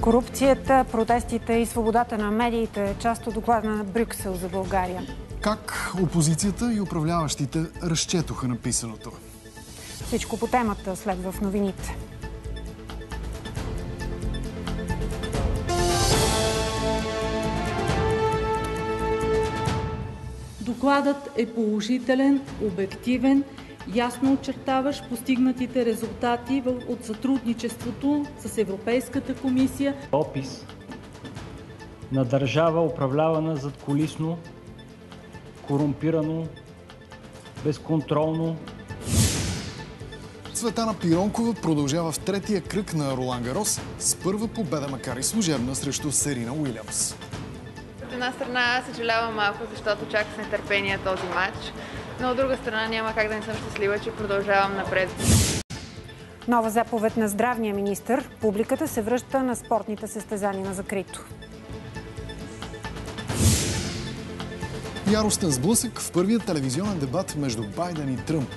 Корупцията, протестите и свободата на медиите е част от доклада на Брюксел за България. Как опозицията и управляващите разчетоха написаното? Всичко по темата следва в новините. Докладът е положителен, обективен, ясно очертаващ постигнатите резултати от сътрудничеството с Европейската комисия. Опис на държава, управлявана задколисно, корумпирано, безконтролно. Цветана Пиронкова продължава в третия кръг на Ролан Гарос с първа победа, макар и служебна, срещу Серина Уилямс. От една страна съжалявам малко, защото чаках с нетърпение този матч, но от друга страна няма как да не съм щастлива, че продължавам напред. Нова заповед на здравния министр. Публиката се връща на спортните състезания на закрито. Яростен сблъсък в първия телевизионен дебат между Байден и Тръмп.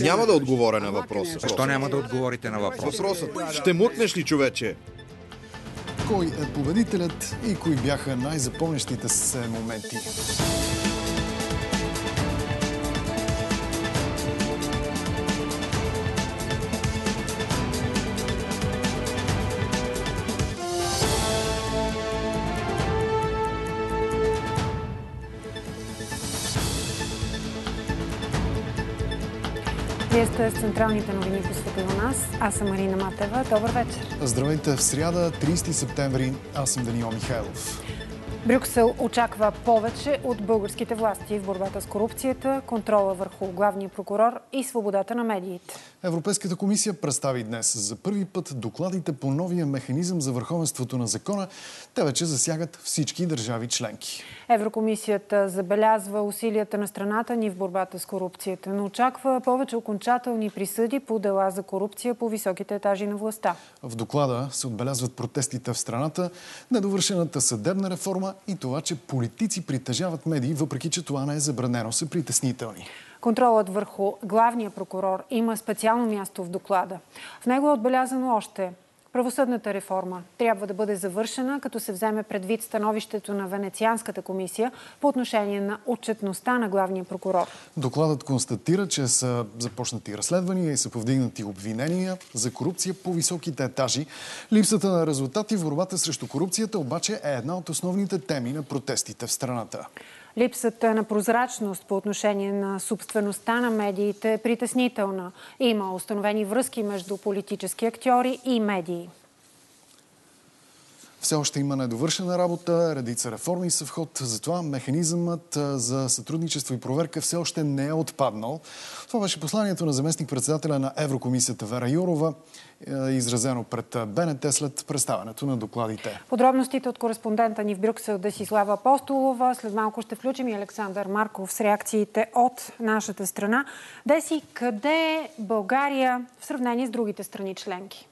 Няма да отговоря на въпроса. Защо няма да отговорите на въпроса? Въпросът. Ще мукнеш ли, човече? Кой е победителят и кои бяха най-запомнящите се моменти? Вие сте с централните новини по света у нас. Аз съм Марина Матева. Добър вечер. Здравейте в сряда, 30 септември. Аз съм Даниил Михайлов. Брюксел очаква повече от българските власти в борбата с корупцията, контрола върху главния прокурор и свободата на медиите. Европейската комисия представи днес за първи път докладите по новия механизъм за върховенството на закона. Те вече засягат всички държави членки. Еврокомисията забелязва усилията на страната ни в борбата с корупцията, но очаква повече окончателни присъди по дела за корупция по високите етажи на властта. В доклада се отбелязват протестите в страната, недовършената съдебна реформа и това, че политици притежават медии, въпреки че това не е забранено, са притеснителни. Контролът върху главния прокурор има специално място в доклада. В него е отбелязано още Правосъдната реформа трябва да бъде завършена, като се вземе предвид становището на Венецианската комисия по отношение на отчетността на главния прокурор. Докладът констатира, че са започнати разследвания и са повдигнати обвинения за корупция по високите етажи. Липсата на резултати в борбата срещу корупцията обаче е една от основните теми на протестите в страната. Липсата на прозрачност по отношение на собствеността на медиите е притеснителна. Има установени връзки между политически актьори и медии. Все още има недовършена работа, редица реформи са в ход, затова механизъмът за сътрудничество и проверка все още не е отпаднал. Това беше посланието на заместник-председателя на Еврокомисията Вера Юрова, изразено пред БНТ след представянето на докладите. Подробностите от кореспондента ни в Брюксел Десислава Апостолова. След малко ще включим и Александър Марков с реакциите от нашата страна. Деси, къде е България в сравнение с другите страни членки?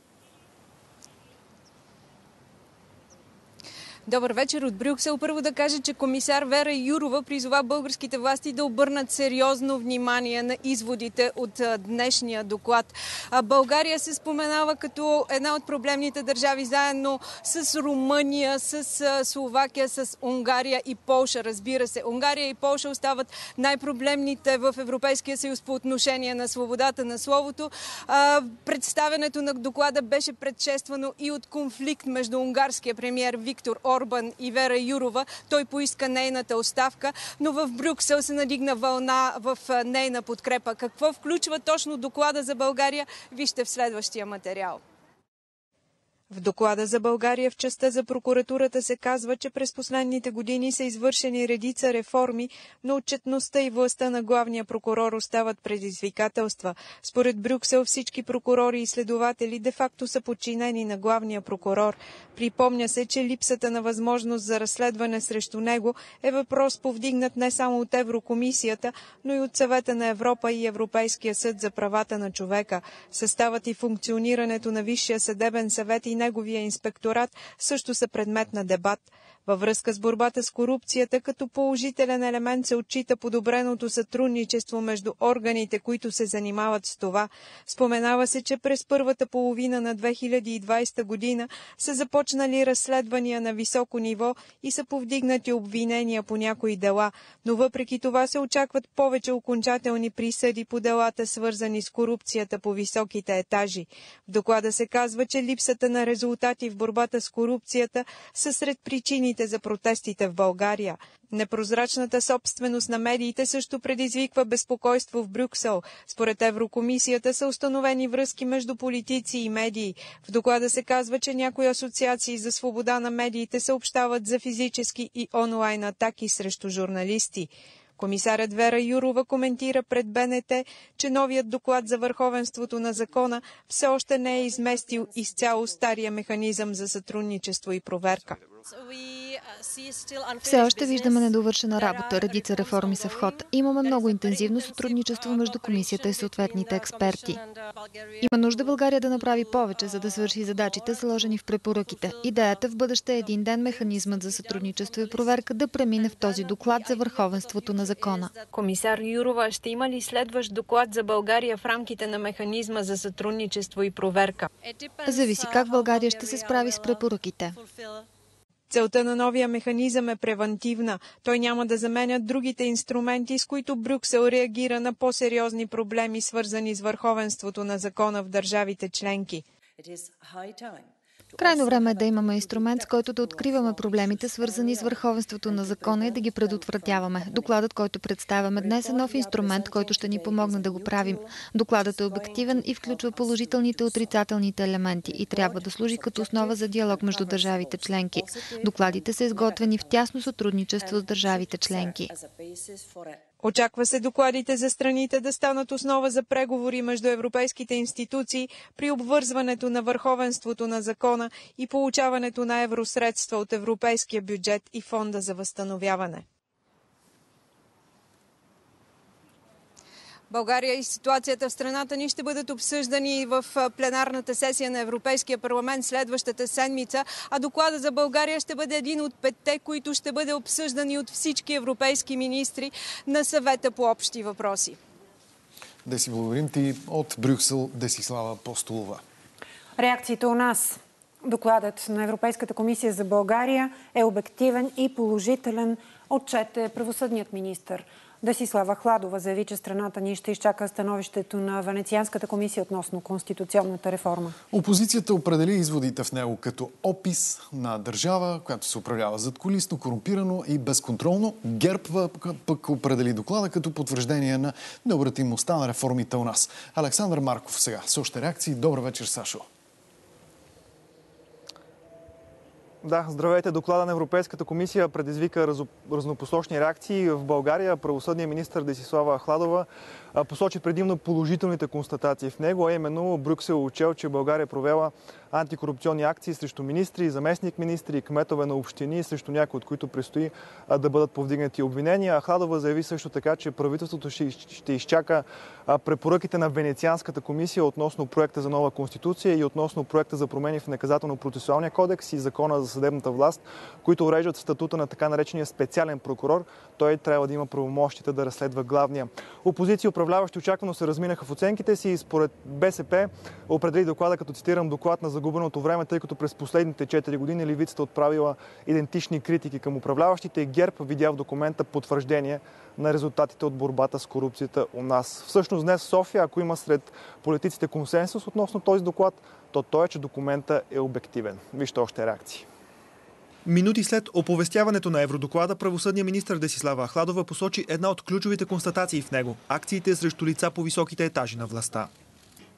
Добър вечер от Брюксел. Първо да кажа, че комисар Вера Юрова призова българските власти да обърнат сериозно внимание на изводите от днешния доклад. България се споменава като една от проблемните държави, заедно с Румъния, с Словакия, с Унгария и Полша. Разбира се, Унгария и Полша остават най-проблемните в Европейския съюз по отношение на свободата на словото. Представенето на доклада беше предшествано и от конфликт между унгарския премьер Виктор Орбан и Вера Юрова. Той поиска нейната оставка, но в Брюксел се надигна вълна в нейна подкрепа. Какво включва точно доклада за България? Вижте в следващия материал. В доклада за България в частта за прокуратурата се казва, че през последните години са извършени редица реформи, но отчетността и властта на главния прокурор остават предизвикателства. Според Брюксел всички прокурори и следователи де-факто са подчинени на главния прокурор. Припомня се, че липсата на възможност за разследване срещу него е въпрос повдигнат не само от Еврокомисията, но и от Съвета на Европа и Европейския съд за правата на човека. Съставът и функционирането на Висшия съдебен съвет и неговия инспекторат също са предмет на дебат. Във връзка с борбата с корупцията, като положителен елемент се отчита подобреното сътрудничество между органите, които се занимават с това. Споменава се, че през първата половина на 2020 година са започнали разследвания на високо ниво и са повдигнати обвинения по някои дела, но въпреки това се очакват повече окончателни присъди по делата, свързани с корупцията по високите етажи. В доклада се казва, че липсата на резултати в борбата с корупцията са сред причините за протестите в България. Непрозрачната собственост на медиите също предизвиква безпокойство в Брюксел. Според Еврокомисията са установени връзки между политици и медии. В доклада се казва, че някои асоциации за свобода на медиите съобщават за физически и онлайн атаки срещу журналисти. Комисарят Вера Юрова коментира пред БНТ, че новият доклад за върховенството на закона все още не е изместил изцяло стария механизъм за сътрудничество и проверка. Все още виждаме недовършена работа. Редица реформи са в ход. Имаме много интензивно сътрудничество между комисията и съответните експерти. Има нужда България да направи повече, за да свърши задачите, заложени в препоръките. Идеята в бъдеще е един ден механизмът за сътрудничество и проверка да премине в този доклад за върховенството на закона. Комисар Юрова, ще има ли следващ доклад за България в рамките на механизма за сътрудничество и проверка? Зависи как България ще се справи с препоръките. Целта на новия механизъм е превентивна. Той няма да заменя другите инструменти, с които Брюксел реагира на по-сериозни проблеми, свързани с върховенството на закона в държавите членки. Крайно време е да имаме инструмент, с който да откриваме проблемите, свързани с върховенството на закона и да ги предотвратяваме. Докладът, който представяме днес е нов инструмент, който ще ни помогне да го правим. Докладът е обективен и включва положителните и отрицателните елементи и трябва да служи като основа за диалог между държавите членки. Докладите са изготвени в тясно сътрудничество с държавите членки. Очаква се докладите за страните да станат основа за преговори между европейските институции при обвързването на върховенството на закона и получаването на евросредства от европейския бюджет и фонда за възстановяване. България и ситуацията в страната ни ще бъдат обсъждани в пленарната сесия на Европейския парламент следващата седмица, а доклада за България ще бъде един от петте, които ще бъде обсъждани от всички европейски министри на съвета по общи въпроси. Деси, благодарим ти от Брюксел, Десислава Постолова. Реакциите у нас. Докладът на Европейската комисия за България е обективен и положителен, отчете правосъдният министр. Десислава Хладова заяви, че страната ни ще изчака становището на Венецианската комисия относно конституционната реформа. Опозицията определи изводите в него като опис на държава, която се управлява зад колисно, корумпирано и безконтролно. ГЕРБ пък определи доклада като потвърждение на необратимостта на реформите у нас. Александър Марков сега с още реакции. Добър вечер, Сашо. Да, здравейте. Доклада на Европейската комисия предизвика разнопосочни реакции. В България правосъдният министр Десислава Хладова посочи предимно положителните констатации в него, а именно Брюксел учел, че България провела антикорупционни акции срещу министри, заместник министри кметове на общини, срещу някои от които предстои да бъдат повдигнати обвинения. Хладова заяви също така, че правителството ще изчака препоръките на Венецианската комисия относно проекта за нова конституция и относно проекта за промени в наказателно-процесуалния кодекс и закона за съдебната власт, които уреждат статута на така наречения специален прокурор. Той трябва да има правомощите да разследва главния. Опозиция управляващи очаквано се разминаха в оценките си и според БСП определи доклада като цитирам доклад на загубеното време, тъй като през последните 4 години левицата отправила идентични критики към управляващите и ГЕРБ видя в документа потвърждение на резултатите от борбата с корупцията у нас. Всъщност днес в София, ако има сред политиците консенсус относно този доклад, то той е, че документа е обективен. Вижте още реакции. Минути след оповестяването на евродоклада, правосъдният министр Десислава Ахладова посочи една от ключовите констатации в него – акциите срещу лица по високите етажи на властта.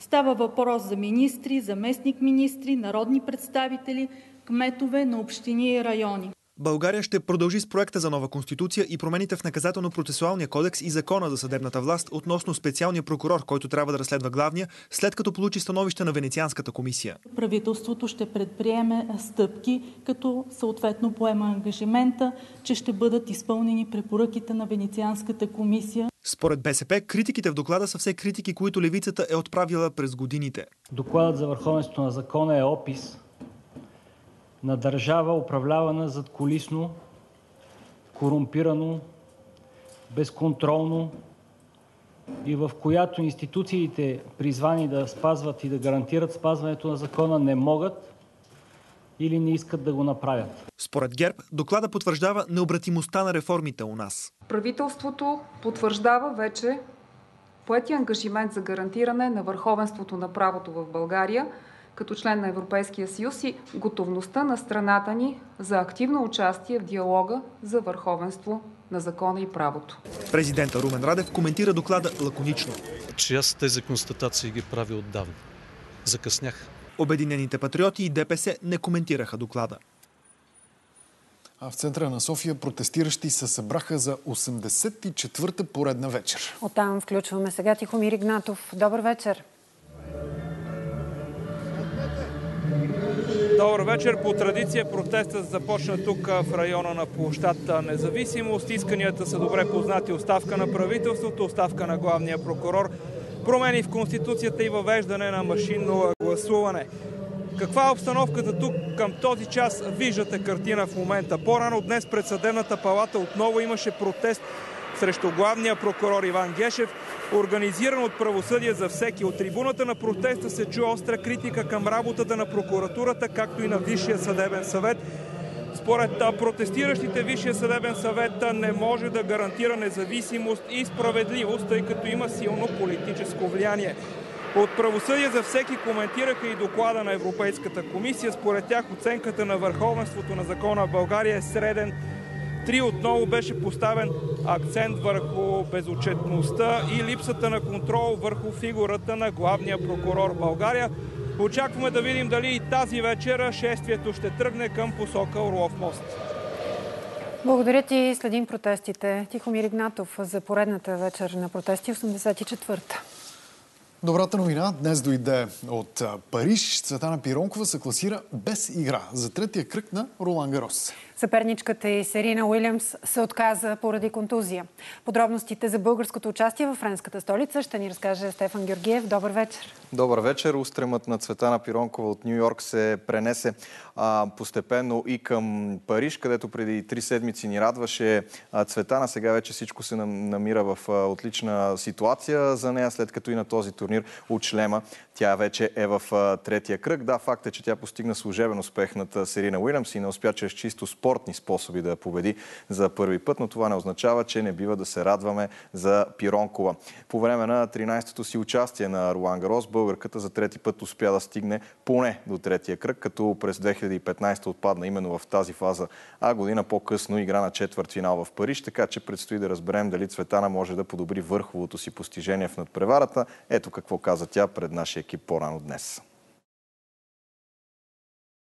Става въпрос за министри, заместник министри, народни представители, кметове на общини и райони. България ще продължи с проекта за нова конституция и промените в наказателно-процесуалния кодекс и закона за съдебната власт относно специалния прокурор, който трябва да разследва главния, след като получи становище на Венецианската комисия. Правителството ще предприеме стъпки, като съответно поема ангажимента, че ще бъдат изпълнени препоръките на Венецианската комисия. Според БСП, критиките в доклада са все критики, които левицата е отправила през годините. Докладът за върховенството на закона е опис на държава, управлявана задкулисно, корумпирано, безконтролно и в която институциите, призвани да спазват и да гарантират спазването на закона, не могат или не искат да го направят. Според ГЕРБ, доклада потвърждава необратимостта на реформите у нас. Правителството потвърждава вече поети ангажимент за гарантиране на върховенството на правото в България като член на Европейския съюз и готовността на страната ни за активно участие в диалога за върховенство на закона и правото. Президента Румен Радев коментира доклада лаконично. Че аз тези констатации ги правя отдавна. Закъснях. Обединените патриоти и ДПС не коментираха доклада. А в центъра на София протестиращи се събраха за 84-та поредна вечер. Оттам включваме сега Тихомир Игнатов. Добър вечер. Добър вечер. По традиция протестът започна тук в района на площадта Независимост. Исканията са добре познати. Оставка на правителството, оставка на главния прокурор, промени в Конституцията и въвеждане на машинно гласуване. Каква е обстановката тук към този час? Виждате картина в момента. По-рано днес пред съдебната палата отново имаше протест срещу главния прокурор Иван Гешев, организиран от правосъдие за всеки. От трибуната на протеста се чу остра критика към работата на прокуратурата, както и на Висшия съдебен съвет. Според протестиращите Висшия съдебен съвет не може да гарантира независимост и справедливост, тъй като има силно политическо влияние. От правосъдие за всеки коментираха и доклада на Европейската комисия. Според тях оценката на върховенството на закона в България е среден Три отново беше поставен акцент върху безотчетността и липсата на контрол върху фигурата на главния прокурор България. Очакваме да видим дали и тази вечера шествието ще тръгне към посока Орлов мост. Благодаря ти. Следим протестите. Тихомир Игнатов за поредната вечер на протести 84-та. Добрата новина днес дойде от Париж. Цветана Пиронкова се класира без игра за третия кръг на Ролан Гарос. Съперничката и Серина Уилямс се отказа поради контузия. Подробностите за българското участие в френската столица ще ни разкаже Стефан Георгиев. Добър вечер. Добър вечер. Устремът на Цветана Пиронкова от Нью Йорк се пренесе а, постепенно и към Париж, където преди три седмици ни радваше Цветана. Сега вече всичко се намира в а, отлична ситуация за нея, след като и на този турнир от шлема тя вече е в третия кръг. Да, факт е, че тя постигна служебен успех над Серина Уилямс и не успя чрез чисто спортни способи да я победи за първи път, но това не означава, че не бива да се радваме за Пиронкова. По време на 13-то си участие на Руан Гарос, българката за трети път успя да стигне поне до третия кръг, като през 2015 отпадна именно в тази фаза, а година по-късно игра на четвърт финал в Париж, така че предстои да разберем дали Цветана може да подобри върховото си постижение в надпреварата. Ето какво каза тя пред нашия екип по-рано днес.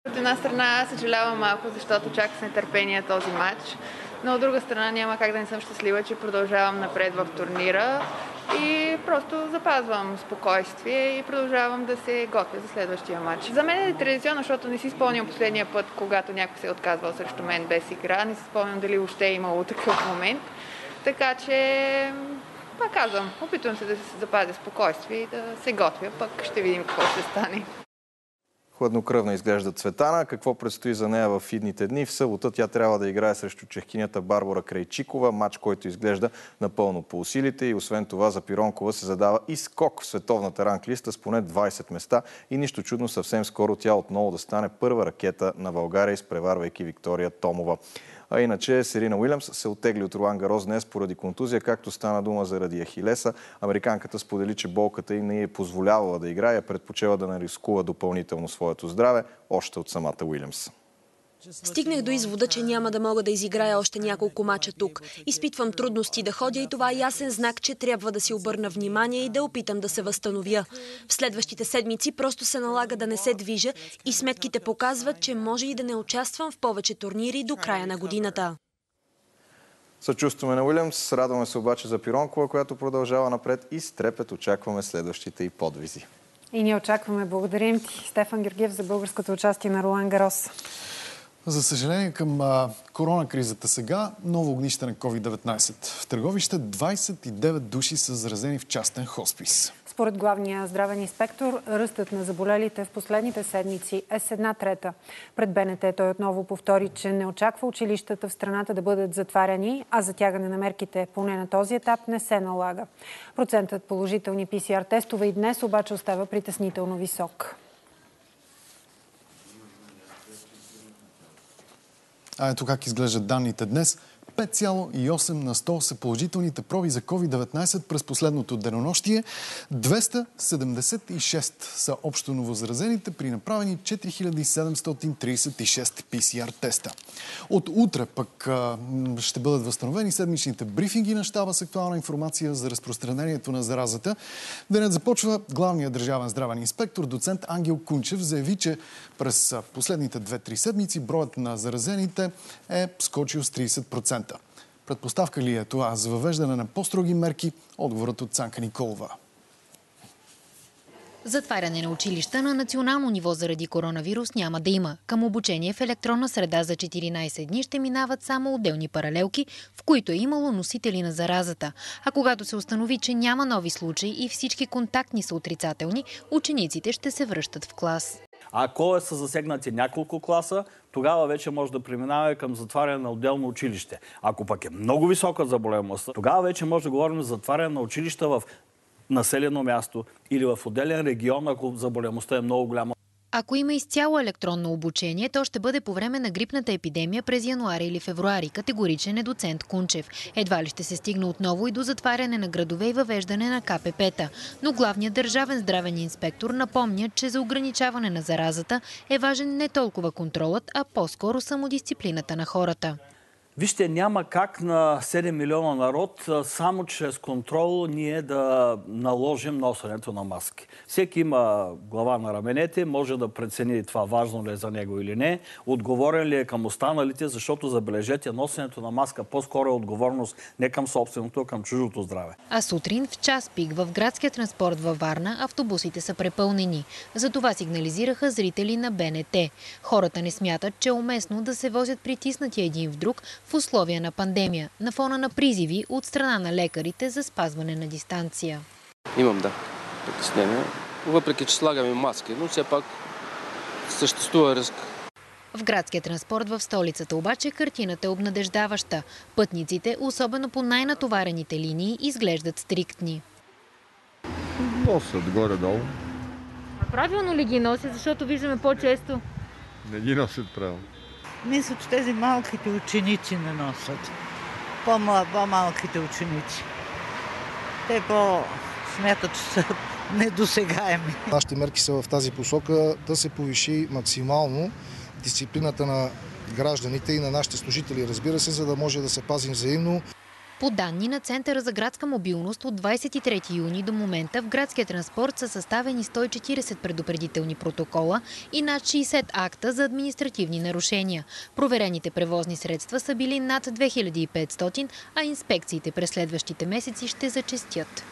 От една страна съжалявам малко, защото чаках с нетърпение този матч, но от друга страна няма как да не съм щастлива, че продължавам напред в турнира и просто запазвам спокойствие и продължавам да се готвя за следващия матч. За мен е традиционно, защото не си спомням последния път, когато някой се е отказвал срещу мен без игра. Не си спомням дали въобще е имало такъв момент. Така че, пак казвам, опитвам се да се запазя спокойствие и да се готвя, пък ще видим какво ще стане. Хладнокръвна изглежда Цветана. Какво предстои за нея в идните дни? В събота тя трябва да играе срещу чехкинята Барбара Крайчикова, матч, който изглежда напълно по усилите и освен това за Пиронкова се задава и скок в световната ранглиста с поне 20 места и нищо чудно съвсем скоро тя отново да стане първа ракета на България, изпреварвайки Виктория Томова. А иначе Серина Уилямс се отегли от Руан Гарос днес поради контузия, както стана дума заради Ахилеса. Американката сподели, че болката им не е позволявала да играе, предпочела да не рискува допълнително своето здраве, още от самата Уилямс. Стигнах до извода, че няма да мога да изиграя още няколко мача тук. Изпитвам трудности да ходя и това е ясен знак, че трябва да си обърна внимание и да опитам да се възстановя. В следващите седмици просто се налага да не се движа и сметките показват, че може и да не участвам в повече турнири до края на годината. Съчувстваме на Уилямс, радваме се обаче за Пиронкова, която продължава напред и с трепет очакваме следващите и подвизи. И ние очакваме. Благодарим ти, Стефан Георгиев, за българското участие на Ролан Гарос. За съжаление, към а, корона кризата сега, ново огнище на COVID-19. В Търговище 29 души са заразени в частен хоспис. Според главния здравен инспектор, ръстът на заболелите в последните седмици е с една трета. Пред БНТ той отново повтори, че не очаква училищата в страната да бъдат затваряни, а затягане на мерките поне на този етап не се налага. Процентът положителни ПСР тестове и днес обаче остава притеснително висок. А ето как изглеждат данните днес. 5,8 на 100 са положителните проби за COVID-19 през последното денонощие. 276 са общо новозаразените при направени 4736 ПСР теста. От утре пък ще бъдат възстановени седмичните брифинги на щаба с актуална информация за разпространението на заразата. Денят започва главният държавен здравен инспектор, доцент Ангел Кунчев, заяви, че през последните 2-3 седмици броят на заразените е скочил с 30%. Предпоставка ли е това за въвеждане на по-строги мерки? Отговорът от Цанка Николова. Затваряне на училища на национално ниво заради коронавирус няма да има. Към обучение в електронна среда за 14 дни ще минават само отделни паралелки, в които е имало носители на заразата. А когато се установи, че няма нови случаи и всички контактни са отрицателни, учениците ще се връщат в клас. Ако са засегнати няколко класа, тогава вече може да преминаваме към затваряне на отделно училище. Ако пък е много висока заболеваемост, тогава вече може да говорим за затваряне на училища в населено място или в отделен регион, ако заболеваемостта е много голяма. Ако има изцяло електронно обучение, то ще бъде по време на грипната епидемия през януари или февруари, категоричен е доцент Кунчев. Едва ли ще се стигне отново и до затваряне на градове и въвеждане на КПП-та. Но главният държавен здравен инспектор напомня, че за ограничаване на заразата е важен не толкова контролът, а по-скоро самодисциплината на хората. Вижте, няма как на 7 милиона народ само чрез контрол ние да наложим носенето на маски. Всеки има глава на раменете, може да прецени това важно ли е за него или не, отговорен ли е към останалите, защото забележете, носенето на маска по-скоро е отговорност не към собственото, а към чужото здраве. А сутрин в час пик в градския транспорт във Варна автобусите са препълнени. За това сигнализираха зрители на БНТ. Хората не смятат, че е уместно да се возят притиснати един в друг, в условия на пандемия, на фона на призиви от страна на лекарите за спазване на дистанция. Имам, да, притеснение. Въпреки, че слагаме маски, но все пак съществува риск. В градския транспорт в столицата обаче картината е обнадеждаваща. Пътниците, особено по най-натоварените линии, изглеждат стриктни. Носят горе-долу. А правилно ли ги носят, защото виждаме по-често? Не ги носят правилно. Мисля, че тези малките ученици не носят. По-малките ученици. Те по-смятат, че са недосегаеми. Нашите мерки са в тази посока да се повиши максимално дисциплината на гражданите и на нашите служители, разбира се, за да може да се пазим взаимно. По данни на Центъра за градска мобилност от 23 юни до момента в градския транспорт са съставени 140 предупредителни протокола и над 60 акта за административни нарушения. Проверените превозни средства са били над 2500, а инспекциите през следващите месеци ще зачестят.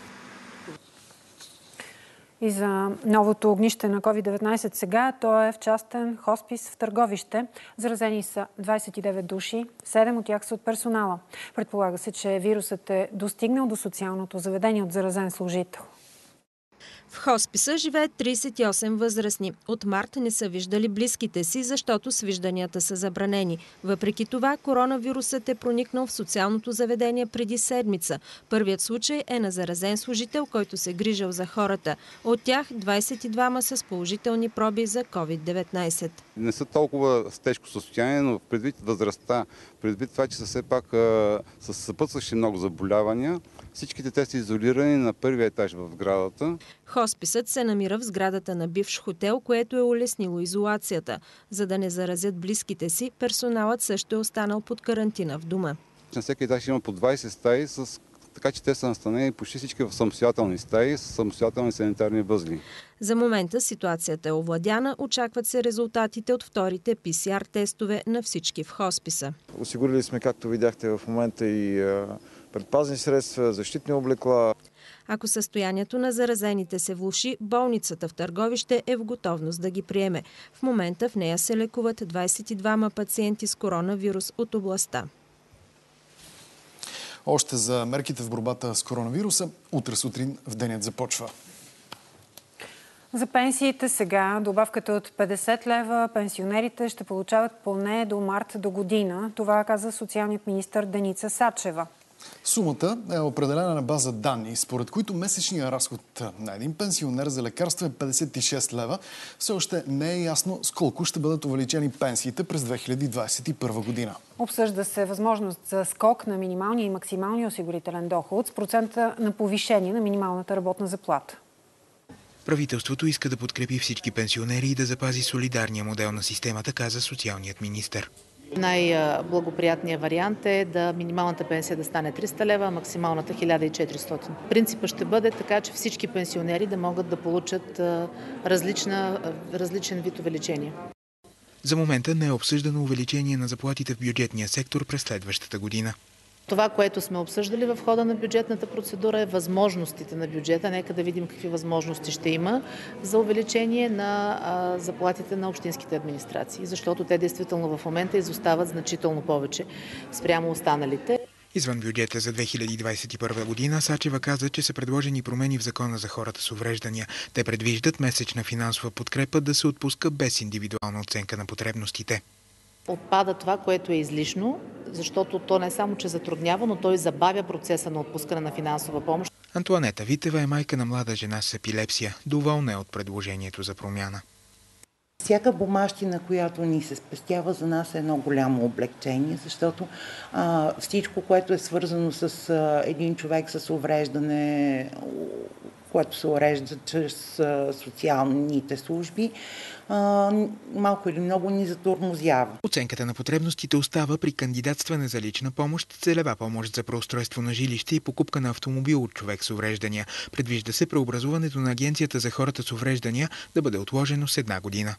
И за новото огнище на COVID-19 сега, то е в частен хоспис в Търговище. Заразени са 29 души, 7 от тях са от персонала. Предполага се, че вирусът е достигнал до социалното заведение от заразен служител. В хосписа живеят 38 възрастни. От март не са виждали близките си, защото свижданията са забранени. Въпреки това, коронавирусът е проникнал в социалното заведение преди седмица. Първият случай е на заразен служител, който се грижал за хората. От тях 22 са с положителни проби за COVID-19. Не са толкова с тежко състояние, но предвид възрастта, предвид това, че са все пак с съпътстващи много заболявания, Всичките те са изолирани на първия етаж в сградата. Хосписът се намира в сградата на бивш хотел, което е улеснило изолацията. За да не заразят близките си, персоналът също е останал под карантина в дома. На всеки етаж има по 20 стаи, с... така че те са настанени почти всички в самостоятелни стаи с самостоятелни санитарни възли. За момента ситуацията е овладяна. Очакват се резултатите от вторите ПСР тестове на всички в хосписа. Осигурили сме, както видяхте в момента и предпазни средства, защитни облекла. Ако състоянието на заразените се влуши, болницата в Търговище е в готовност да ги приеме. В момента в нея се лекуват 22 пациенти с коронавирус от областта. Още за мерките в борбата с коронавируса, утре сутрин в денят започва. За пенсиите сега добавката от 50 лева пенсионерите ще получават поне до март до година. Това каза социалният министр Деница Сачева. Сумата е определена на база данни, според които месечният разход на един пенсионер за лекарства е 56 лева. Все още не е ясно с колко ще бъдат увеличени пенсиите през 2021 година. Обсъжда се възможност за скок на минималния и максималния осигурителен доход с процента на повишение на минималната работна заплата. Правителството иска да подкрепи всички пенсионери и да запази солидарния модел на системата, каза социалният министр. Най-благоприятният вариант е да минималната пенсия да стане 300 лева, а максималната 1400. Принципът ще бъде така, че всички пенсионери да могат да получат различна, различен вид увеличение. За момента не е обсъждано увеличение на заплатите в бюджетния сектор през следващата година. Това, което сме обсъждали в хода на бюджетната процедура е възможностите на бюджета. Нека да видим какви възможности ще има за увеличение на заплатите на общинските администрации, защото те действително в момента изостават значително повече спрямо останалите. Извън бюджета за 2021 година Сачева каза, че са предложени промени в закона за хората с увреждания. Те предвиждат месечна финансова подкрепа да се отпуска без индивидуална оценка на потребностите. Отпада това, което е излишно, защото то не само, че затруднява, но той забавя процеса на отпускане на финансова помощ. Антуанета Витева е майка на млада жена с епилепсия. Доволна е от предложението за промяна. Всяка бумащина, която ни се спестява, за нас е едно голямо облегчение, защото а, всичко, което е свързано с а, един човек с увреждане, което се урежда чрез социалните служби, малко или много ни затормозява. Оценката на потребностите остава при кандидатстване за лична помощ, целева помощ за преустройство на жилище и покупка на автомобил от човек с увреждания. Предвижда се преобразуването на Агенцията за хората с увреждания да бъде отложено с една година.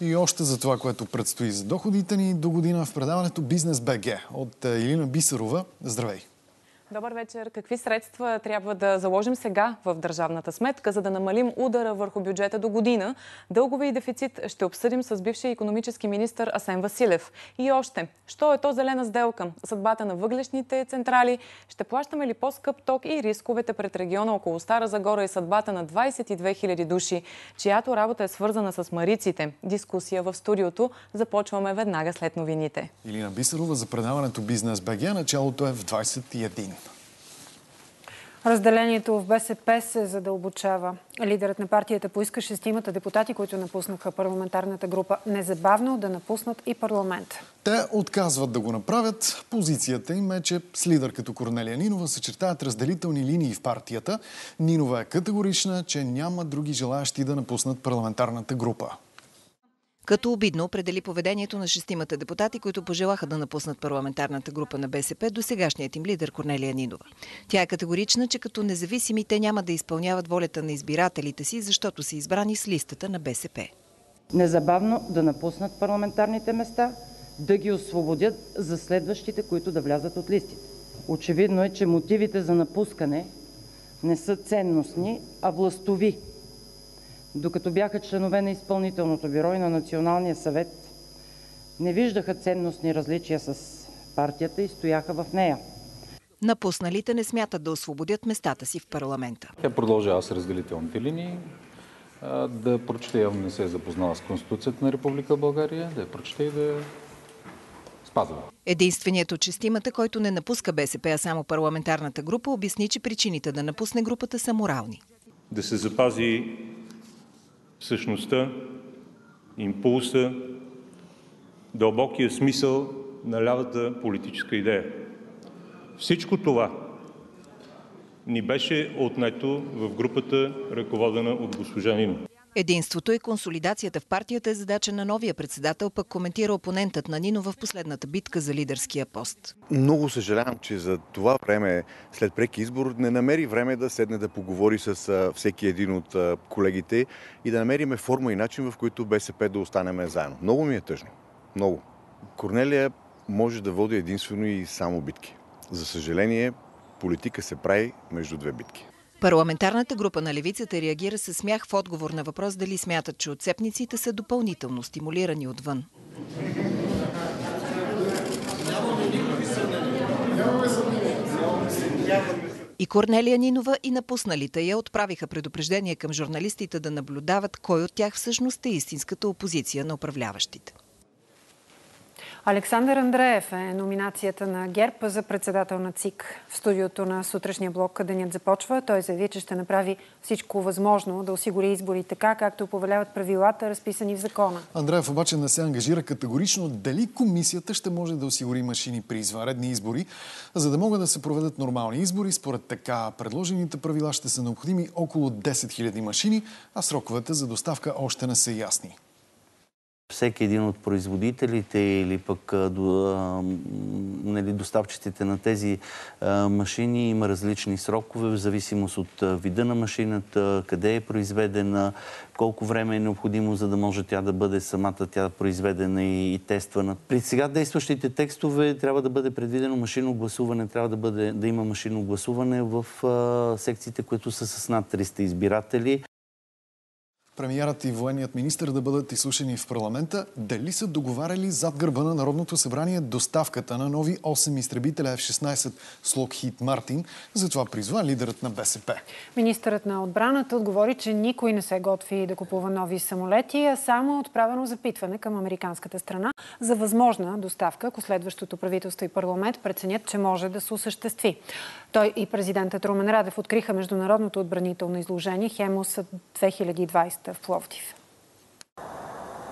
И още за това, което предстои за доходите ни до година в предаването Бизнес БГ от Илина Бисерова. Здравей! Добър вечер. Какви средства трябва да заложим сега в държавната сметка, за да намалим удара върху бюджета до година? Дългове и дефицит ще обсъдим с бившия економически министр Асен Василев. И още, що е то зелена сделка? Съдбата на въглешните централи? Ще плащаме ли по-скъп ток и рисковете пред региона около Стара Загора и съдбата на 22 000 души, чиято работа е свързана с мариците? Дискусия в студиото. Започваме веднага след новините. Илина Бисерова за предаването Бизнес БГ. Началото е в 21. Разделението в БСП се задълбочава. Лидерът на партията поиска шестимата депутати, които напуснаха парламентарната група, незабавно да напуснат и парламент. Те отказват да го направят. Позицията им е, че с лидер като Корнелия Нинова се чертаят разделителни линии в партията. Нинова е категорична, че няма други желаящи да напуснат парламентарната група като обидно определи поведението на шестимата депутати, които пожелаха да напуснат парламентарната група на БСП до сегашният им лидер Корнелия Нинова. Тя е категорична, че като независими те няма да изпълняват волята на избирателите си, защото са избрани с листата на БСП. Незабавно да напуснат парламентарните места, да ги освободят за следващите, които да влязат от листите. Очевидно е, че мотивите за напускане не са ценностни, а властови докато бяха членове на Изпълнителното бюро и на Националния съвет, не виждаха ценностни различия с партията и стояха в нея. Напусналите не смятат да освободят местата си в парламента. Тя продължава с разделителните линии, да прочете, явно не се е запознала с Конституцията на Република България, да я прочете и да я спазва. Единственият от шестимата, който не напуска БСП, а само парламентарната група, обясни, че причините да напусне групата са морални. Да се запази същността, импулса, дълбокия смисъл на лявата политическа идея. Всичко това ни беше отнето в групата, ръководена от госпожа Нино. Единството и консолидацията в партията е задача на новия председател, пък коментира опонентът на Нино в последната битка за лидерския пост. Много съжалявам, че за това време, след преки избор, не намери време да седне да поговори с всеки един от колегите и да намериме форма и начин, в който БСП да останеме заедно. Много ми е тъжно. Много. Корнелия може да води единствено и само битки. За съжаление, политика се прави между две битки. Парламентарната група на левицата реагира със смях в отговор на въпрос дали смятат, че отцепниците са допълнително стимулирани отвън. И Корнелия Нинова и напусналите я отправиха предупреждение към журналистите да наблюдават кой от тях всъщност е истинската опозиция на управляващите. Александър Андреев е номинацията на ГЕРБ за председател на ЦИК. В студиото на сутрешния блок Денят започва. Той заяви, че ще направи всичко възможно да осигури избори така, както повеляват правилата, разписани в закона. Андреев обаче не се ангажира категорично дали комисията ще може да осигури машини при извънредни избори, за да могат да се проведат нормални избори. Според така предложените правила ще са необходими около 10 000 машини, а сроковете за доставка още не са ясни всеки един от производителите или пък нали, доставчиците на тези машини има различни срокове в зависимост от вида на машината, къде е произведена, колко време е необходимо, за да може тя да бъде самата тя произведена и, и тествана. При сега действащите текстове трябва да бъде предвидено машинно гласуване, трябва да, бъде, да има машинно гласуване в а, секциите, които са с над 300 избиратели. Премиерът и военният министр да бъдат изслушани в парламента. Дали са договаряли зад гърба на Народното събрание доставката на нови 8 изтребителя F-16 с Lockheed Martin? Затова призва лидерът на БСП. Министърът на отбраната отговори, че никой не се готви да купува нови самолети, а само отправено запитване към американската страна за възможна доставка, ако следващото правителство и парламент преценят, че може да се осъществи. Той и президентът Румен Радев откриха международното отбранително изложение Хемос 2020 в Пловдив.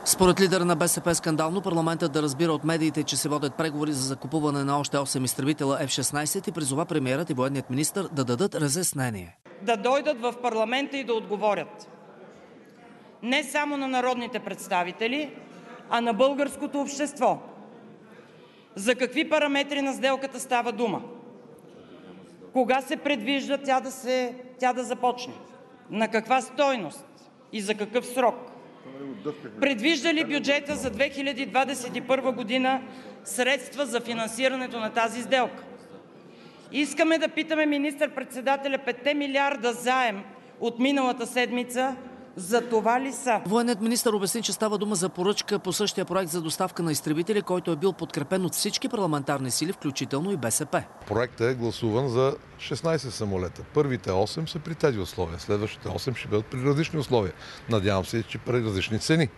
Според лидера на БСП скандално парламентът да разбира от медиите, че се водят преговори за закупуване на още 8 изтребителя F-16 и призова премиерът и военният министр да дадат разяснение. Да дойдат в парламента и да отговорят. Не само на народните представители, а на българското общество. За какви параметри на сделката става дума? Кога се предвижда тя да, се, тя да започне? На каква стойност и за какъв срок? Предвижда ли бюджета за 2021 година средства за финансирането на тази сделка? Искаме да питаме министър-председателя 5 милиарда заем от миналата седмица за това ли са? Военният министр обясни, че става дума за поръчка по същия проект за доставка на изтребители, който е бил подкрепен от всички парламентарни сили, включително и БСП. Проектът е гласуван за 16 самолета. Първите 8 са при тези условия, следващите 8 ще бъдат при различни условия. Надявам се, че при различни цени.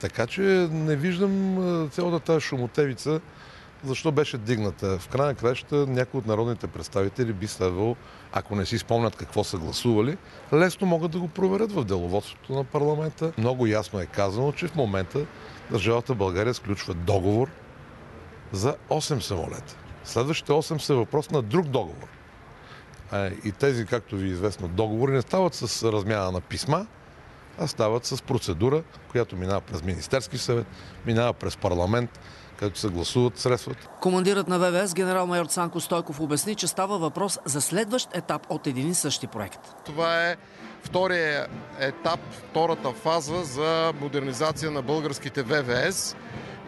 Така че не виждам цялата тази шумотевица защо беше дигната. В края на краща някои от народните представители би следвало, ако не си спомнят какво са гласували, лесно могат да го проверят в деловодството на парламента. Много ясно е казано, че в момента държавата България сключва договор за 8 самолета. Следващите 8 са въпрос на друг договор. И тези, както ви е известно, договори не стават с размяна на писма, а стават с процедура, която минава през Министерски съвет, минава през парламент, където се гласуват средствата. Командирът на ВВС, генерал-майор Цанко Стойков, обясни, че става въпрос за следващ етап от един и същи проект. Това е втория етап, втората фаза за модернизация на българските ВВС.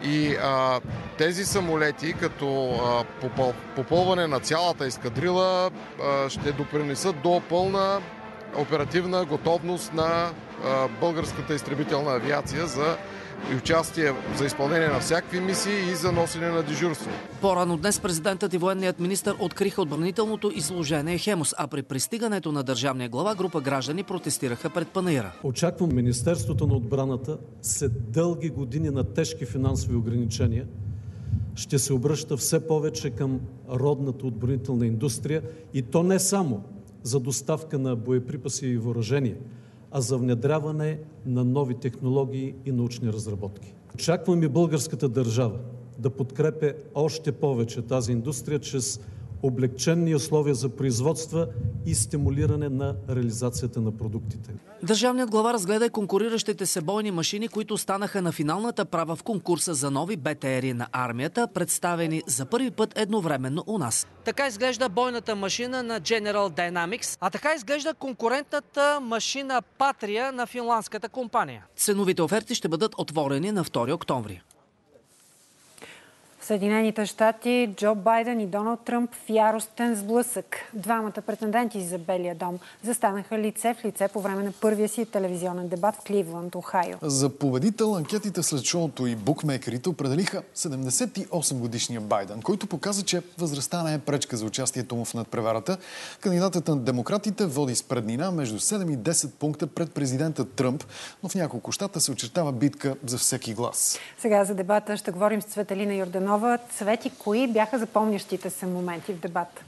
И а, тези самолети, като а, попъл, попълване на цялата изкадрила, а, ще допринесат до пълна оперативна готовност на а, българската изтребителна авиация за и участие за изпълнение на всякакви мисии и за носене на дежурство. По-рано днес президентът и военният министр откриха отбранителното изложение Хемос, а при пристигането на държавния глава група граждани протестираха пред панаира. Очаквам Министерството на отбраната след дълги години на тежки финансови ограничения ще се обръща все повече към родната отбранителна индустрия и то не само за доставка на боеприпаси и въоръжение – а за внедряване на нови технологии и научни разработки. Очакваме българската държава да подкрепя още повече тази индустрия чрез облегчени условия за производства и стимулиране на реализацията на продуктите. Държавният глава разгледа и конкуриращите се бойни машини, които станаха на финалната права в конкурса за нови БТРи на армията, представени за първи път едновременно у нас. Така изглежда бойната машина на General Dynamics, а така изглежда конкурентната машина Патрия на финландската компания. Ценовите оферти ще бъдат отворени на 2 октомври. Съединените щати Джо Байден и Доналд Тръмп в яростен сблъсък. Двамата претенденти за Белия дом застанаха лице в лице по време на първия си телевизионен дебат в Кливланд, Ohio. За победител анкетите след шоуто и букмейкерите определиха 78 годишния Байден, който показа, че възрастта не е пречка за участието му в надпреварата. Кандидатът на демократите води с преднина между 7 и 10 пункта пред президента Тръмп, но в няколко щата се очертава битка за всеки глас. Сега за дебата ще говорим с Цветелина Йорданова. Цвети, кои бяха запомнящите се моменти в дебата?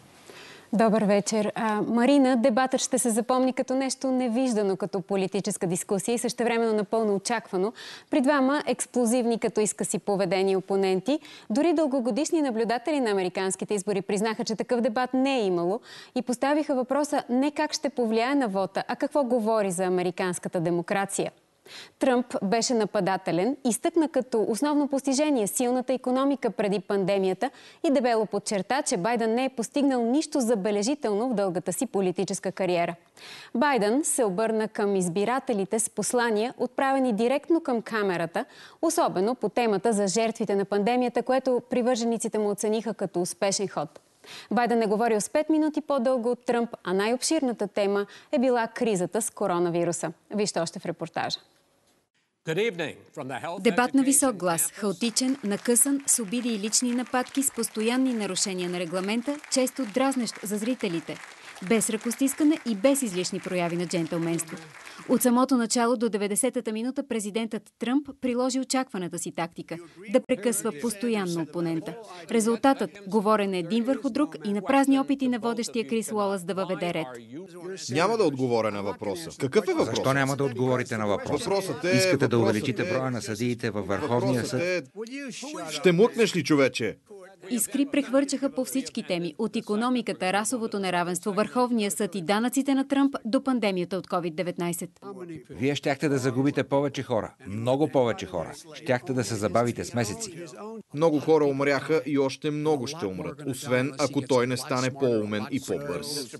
Добър вечер. А, Марина, дебатът ще се запомни като нещо невиждано като политическа дискусия и същевременно напълно очаквано. При двама експлозивни като иска си поведени опоненти. Дори дългогодишни наблюдатели на американските избори признаха, че такъв дебат не е имало и поставиха въпроса не как ще повлияе на вота, а какво говори за американската демокрация. Тръмп беше нападателен, изтъкна като основно постижение силната економика преди пандемията и дебело подчерта, че Байден не е постигнал нищо забележително в дългата си политическа кариера. Байден се обърна към избирателите с послания, отправени директно към камерата, особено по темата за жертвите на пандемията, което привържениците му оцениха като успешен ход. Байден е говорил с 5 минути по-дълго от Тръмп, а най-обширната тема е била кризата с коронавируса. Вижте още в репортажа. Дебат на висок глас, хаотичен, накъсан, с обиди и лични нападки, с постоянни нарушения на регламента, често дразнещ за зрителите, без ръкостискане и без излишни прояви на джентълменство. От самото начало до 90-та минута президентът Тръмп приложи очакваната си тактика да прекъсва постоянно опонента. Резултатът – говорене един върху друг и на празни опити на водещия Крис Лолас да въведе ред. Няма да отговоря на въпроса. Какъв е въпросът? Защо няма да отговорите на въпроса? Въпросът е... Искате да увеличите е- броя на съдиите във Върховния съд? Е... Ще мутнеш ли, човече? Искри прехвърчаха по всички теми. От економиката, расовото неравенство, Върховния съд и данъците на Тръмп до пандемията от COVID-19. Вие щяхте да загубите повече хора. Много повече хора. Щяхте да се забавите с месеци. Много хора умряха и още много ще умрат, освен ако той не стане по-умен и по-бърз.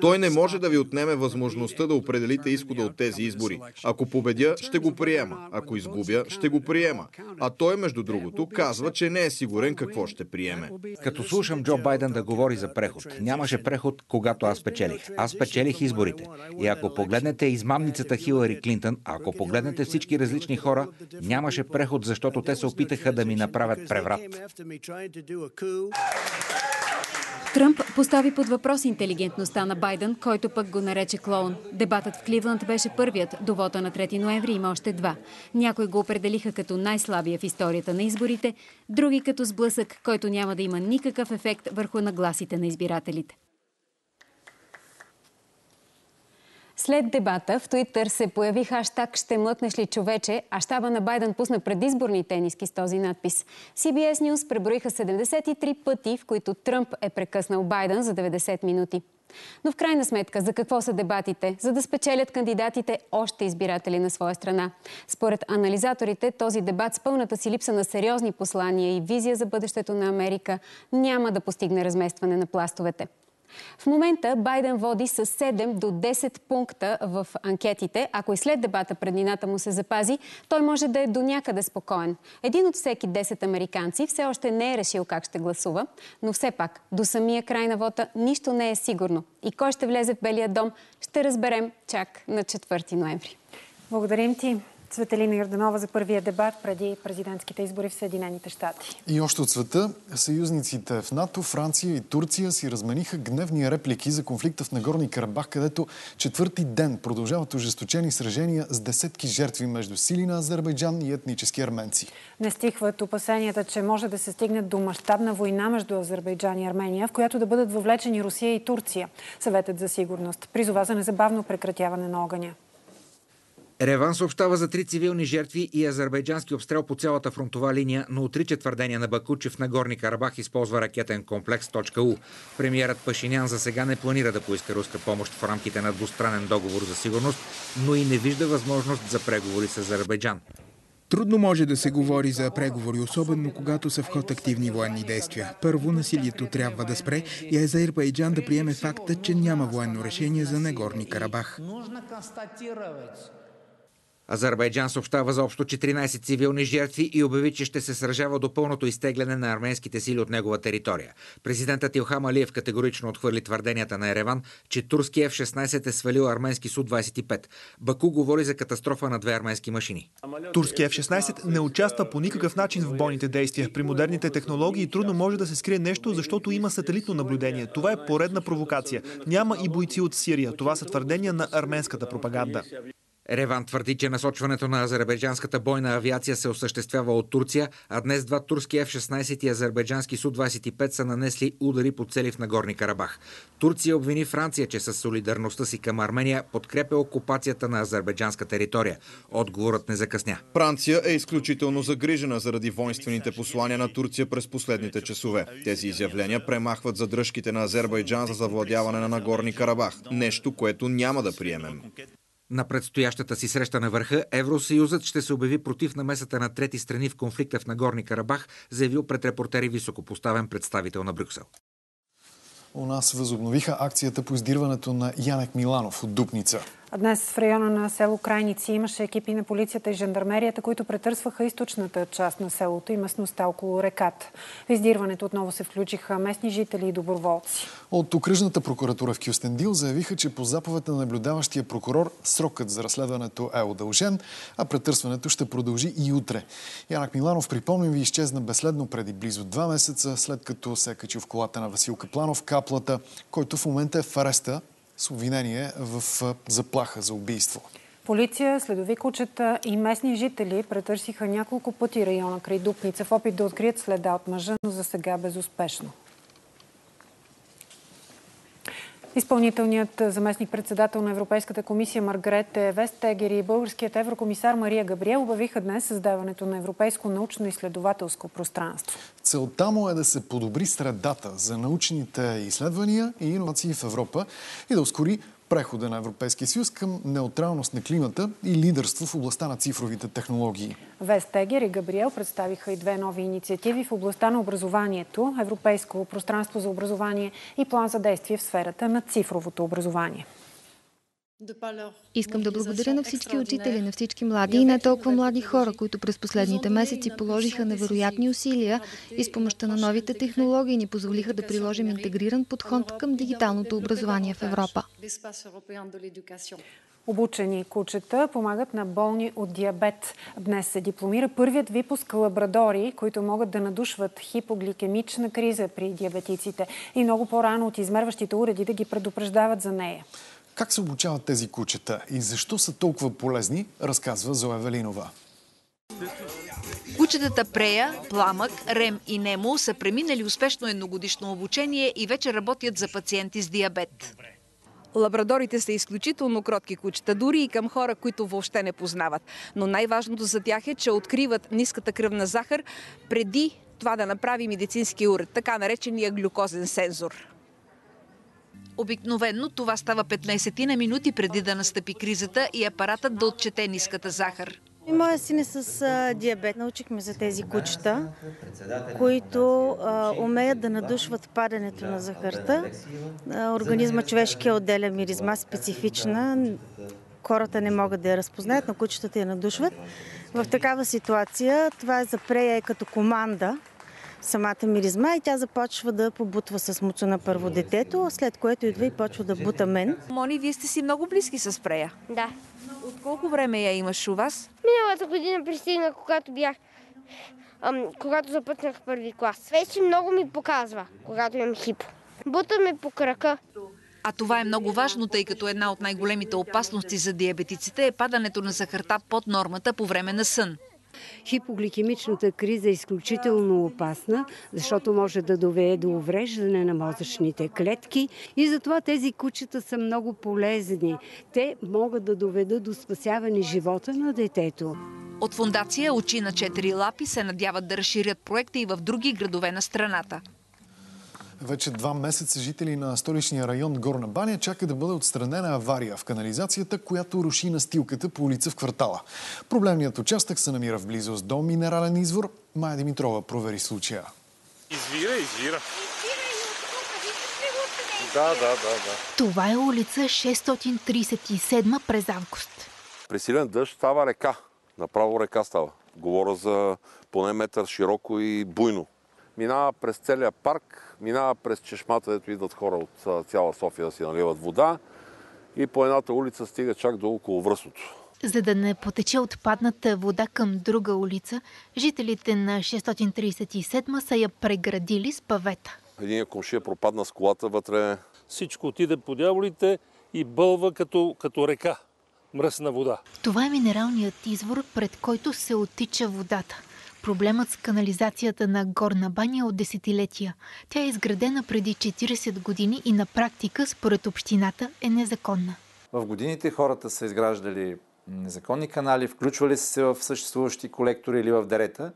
Той не може да ви отнеме възможността да определите изхода от тези избори. Ако победя, ще го приема. Ако изгубя, ще го приема. А той, между другото, казва, че не е сигурен какво ще приеме. Като слушам Джо Байден да говори за преход, нямаше преход, когато аз печелих. Аз печелих изборите. И ако погледнете измамницата Хилари Клинтън, ако погледнете всички различни хора, нямаше преход, защото те се опитаха да ми направят преврат. Тръмп постави под въпрос интелигентността на Байден, който пък го нарече клоун. Дебатът в Кливланд беше първият. До вота на 3 ноември има още два. Някои го определиха като най-слабия в историята на изборите, други като сблъсък, който няма да има никакъв ефект върху нагласите на избирателите. След дебата в Туитър се появи хаштаг «Ще млъкнеш ли човече», а щаба на Байден пусна предизборни тениски с този надпис. CBS News преброиха 73 пъти, в които Тръмп е прекъснал Байден за 90 минути. Но в крайна сметка, за какво са дебатите? За да спечелят кандидатите още избиратели на своя страна. Според анализаторите, този дебат с пълната си липса на сериозни послания и визия за бъдещето на Америка няма да постигне разместване на пластовете. В момента Байден води с 7 до 10 пункта в анкетите. Ако и след дебата преднината му се запази, той може да е до някъде спокоен. Един от всеки 10 американци все още не е решил как ще гласува, но все пак до самия край на вота нищо не е сигурно. И кой ще влезе в Белия дом, ще разберем чак на 4 ноември. Благодарим ти. Светелина Йорданова за първия дебат преди президентските избори в Съединените щати. И още от света, съюзниците в НАТО, Франция и Турция си размениха гневни реплики за конфликта в Нагорни Карабах, където четвърти ден продължават ожесточени сражения с десетки жертви между сили на Азербайджан и етнически арменци. Не стихват опасенията, че може да се стигне до мащабна война между Азербайджан и Армения, в която да бъдат въвлечени Русия и Турция. Съветът за сигурност призова за незабавно прекратяване на огъня. Реван съобщава за три цивилни жертви и азербайджански обстрел по цялата фронтова линия, но отрича твърдения на Баку, че в Нагорни Карабах използва ракетен комплекс .у. Премиерът Пашинян за сега не планира да поиска руска помощ в рамките на двустранен договор за сигурност, но и не вижда възможност за преговори с Азербайджан. Трудно може да се говори за преговори, особено когато са в ход активни военни действия. Първо, насилието трябва да спре и Азербайджан да приеме факта, че няма военно решение за Нагорни Карабах. Азербайджан съобщава за общо 14 цивилни жертви и обяви, че ще се сражава до пълното изтегляне на арменските сили от негова територия. Президентът Илхам Алиев категорично отхвърли твърденията на Ереван, че турски F-16 е свалил арменски Су-25. Баку говори за катастрофа на две арменски машини. Турски F-16 не участва по никакъв начин в бойните действия. При модерните технологии трудно може да се скрие нещо, защото има сателитно наблюдение. Това е поредна провокация. Няма и бойци от Сирия. Това са твърдения на арменската пропаганда. Реван твърди, че насочването на азербайджанската бойна авиация се осъществява от Турция, а днес два турски F-16 и азербайджански Су-25 са нанесли удари по цели в Нагорни Карабах. Турция обвини Франция, че с солидарността си към Армения подкрепя окупацията на азербайджанска територия. Отговорът не закъсня. Франция е изключително загрижена заради воинствените послания на Турция през последните часове. Тези изявления премахват задръжките на Азербайджан за завладяване на Нагорни Карабах. Нещо, което няма да приемем. На предстоящата си среща на върха Евросъюзът ще се обяви против намесата на трети страни в конфликта в Нагорни Карабах, заявил пред репортери високопоставен представител на Брюксел. У нас възобновиха акцията по издирването на Янек Миланов от Дупница. Днес в района на село Крайници имаше екипи на полицията и жандармерията, които претърсваха източната част на селото и местността около реката. В издирването отново се включиха местни жители и доброволци. От окръжната прокуратура в Кюстендил заявиха, че по заповед на наблюдаващия прокурор срокът за разследването е удължен, а претърсването ще продължи и утре. Янак Миланов, припомним ви, изчезна безследно преди близо два месеца, след като се е качил в колата на Васил Капланов, каплата, който в момента е в ареста с обвинение в заплаха за убийство. Полиция, следови кучета и местни жители претърсиха няколко пъти района край Дупница в опит да открият следа от мъжа, но за сега безуспешно. Изпълнителният заместник-председател на Европейската комисия Маргрете Вестегер и българският еврокомисар Мария Габриел обявиха днес създаването на Европейско научно-изследователско пространство. Целта му е да се подобри средата за научните изследвания и иновации в Европа и да ускори прехода на Европейския съюз към неутралност на климата и лидерство в областта на цифровите технологии. Вестегер и Габриел представиха и две нови инициативи в областта на образованието, Европейско пространство за образование и план за действие в сферата на цифровото образование. Искам да благодаря на всички учители, на всички млади и не толкова млади хора, които през последните месеци положиха невероятни усилия и с помощта на новите технологии ни позволиха да приложим интегриран подход към дигиталното образование в Европа. Обучени кучета помагат на болни от диабет. Днес се дипломира първият випуск лабрадори, които могат да надушват хипогликемична криза при диабетиците и много по-рано от измерващите уреди да ги предупреждават за нея. Как се обучават тези кучета и защо са толкова полезни, разказва Зоя Велинова. Кучетата Прея, Пламък, Рем и Немо са преминали успешно едногодишно обучение и вече работят за пациенти с диабет. Лабрадорите са изключително кротки кучета, дори и към хора, които въобще не познават. Но най-важното за тях е, че откриват ниската кръвна захар преди това да направи медицински уред, така наречения глюкозен сензор. Обикновенно това става 15 на минути преди да настъпи кризата и апаратът да отчете ниската захар. Моя син е с диабет. Научихме за тези кучета, които а, умеят да надушват падането на захарта. А, организма човешкия отделя миризма специфична. Хората не могат да я разпознаят, но кучетата я надушват. В такава ситуация това е за прея е като команда самата миризма и тя започва да побутва с муцо на първо детето, след което идва и почва да бута мен. Мони, вие сте си много близки с Прея. Да. От колко време я имаш у вас? Миналата година пристигна, когато бях ам, когато запътнах първи клас. Вече много ми показва, когато имам хипо. Бута ме по крака. А това е много важно, тъй като една от най-големите опасности за диабетиците е падането на захарта под нормата по време на сън. Хипогликемичната криза е изключително опасна, защото може да доведе до увреждане на мозъчните клетки и затова тези кучета са много полезни. Те могат да доведат до спасяване живота на детето. От фундация Очи на четири лапи се надяват да разширят проекта и в други градове на страната. Вече два месеца жители на столичния район Горна баня чакат да бъде отстранена авария в канализацията, която руши настилката по улица в квартала. Проблемният участък се намира в близост до минерален извор. Майя Димитрова провери случая. Извира, извира. Да, да, да, да. Това е улица 637 през август. При силен дъжд става река. Направо река става. Говоря за поне метър широко и буйно. Минава през целия парк, минава през чешмата, дето идват хора от цяла София да си наливат вода и по едната улица стига чак до около връстото. За да не потече отпадната вода към друга улица, жителите на 637 са я преградили с павета. Един комшия пропадна с колата вътре. Всичко отиде по дяволите и бълва като, като река. Мръсна вода. Това е минералният извор, пред който се оттича водата. Проблемът с канализацията на Горна баня е от десетилетия. Тя е изградена преди 40 години и на практика, според общината, е незаконна. В годините хората са изграждали незаконни канали, включвали се в съществуващи колектори или в дерета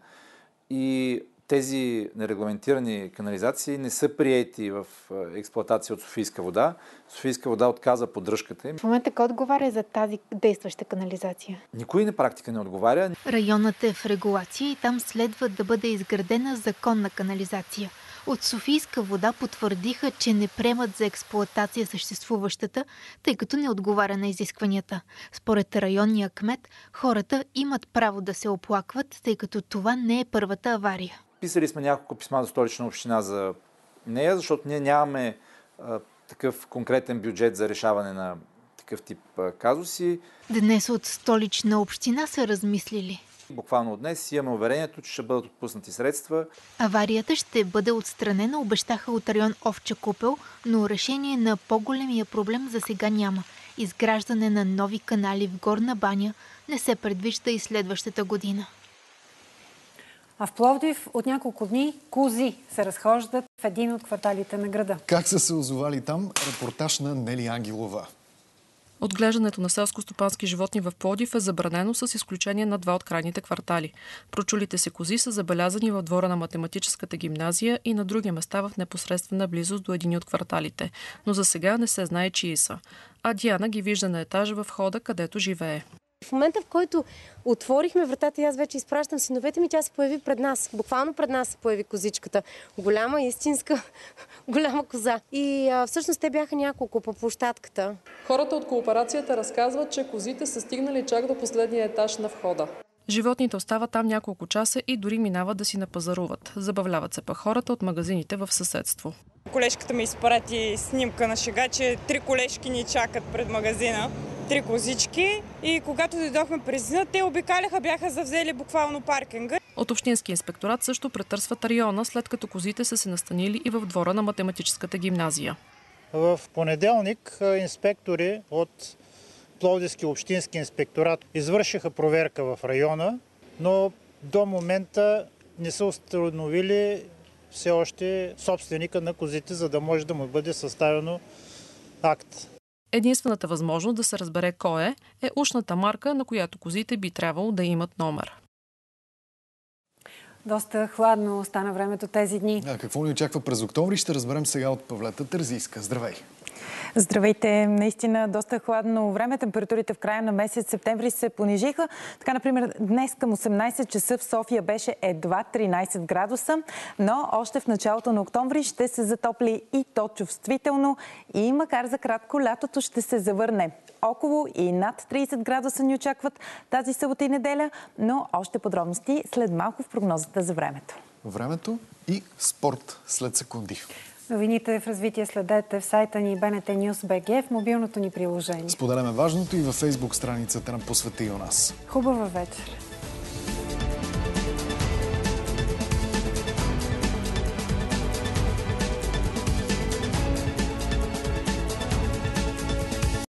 и тези нерегламентирани канализации не са приети в експлоатация от Софийска вода. Софийска вода отказа поддръжката им. В момента кой отговаря за тази действаща канализация? Никой на практика не отговаря. Районът е в регулация и там следва да бъде изградена законна канализация. От Софийска вода потвърдиха, че не приемат за експлоатация съществуващата, тъй като не отговаря на изискванията. Според районния кмет, хората имат право да се оплакват, тъй като това не е първата авария. Писали сме няколко писма до столична община за нея, защото ние нямаме а, такъв конкретен бюджет за решаване на такъв тип а, казуси. Днес от столична община са размислили. Буквално от днес имаме уверението, че ще бъдат отпуснати средства. Аварията ще бъде отстранена, обещаха от район Овча Купел, но решение на по-големия проблем за сега няма. Изграждане на нови канали в Горна баня не се предвижда и следващата година. А в Пловдив от няколко дни кози се разхождат в един от кварталите на града. Как са се озовали там? Репортаж на Нели Ангелова. Отглеждането на селско-стопански животни в Плодив е забранено с изключение на два от крайните квартали. Прочулите се кози са забелязани в двора на математическата гимназия и на други места в непосредствена близост до един от кварталите, но за сега не се знае чии са. А Диана ги вижда на етажа в хода, където живее. В момента, в който отворихме вратата и аз вече изпращам синовете ми, тя се появи пред нас. Буквално пред нас се появи козичката. Голяма, истинска, голяма коза. И а, всъщност те бяха няколко по площадката. Хората от кооперацията разказват, че козите са стигнали чак до последния етаж на входа. Животните остават там няколко часа и дори минават да си напазаруват. Забавляват се па хората от магазините в съседство. Колежката ми изпрати снимка на шега, че три колежки ни чакат пред магазина. Три козички и когато дойдохме през зина, те обикаляха, бяха завзели буквално паркинга. От Общински инспекторат също претърсват района, след като козите са се настанили и в двора на математическата гимназия. В понеделник инспектори от Пловдивски общински инспекторат извършиха проверка в района, но до момента не са установили все още собственика на козите, за да може да му бъде съставено акт. Единствената възможност да се разбере кой е, е ушната марка, на която козите би трябвало да имат номер. Доста хладно стана времето тези дни. А какво ни очаква през октомври, ще разберем сега от Павлета Тързийска. Здравей! Здравейте! Наистина доста хладно време. Температурите в края на месец септември се понижиха. Така, например, днес към 18 часа в София беше едва 13 градуса, но още в началото на октомври ще се затопли и то чувствително и макар за кратко лятото ще се завърне. Около и над 30 градуса ни очакват тази събота и неделя, но още подробности след малко в прогнозата за времето. Времето и спорт след секунди. Новините в развитие следете в сайта ни News BG в мобилното ни приложение. Споделяме важното и във фейсбук страницата на Посвети у нас. Хубава вечер!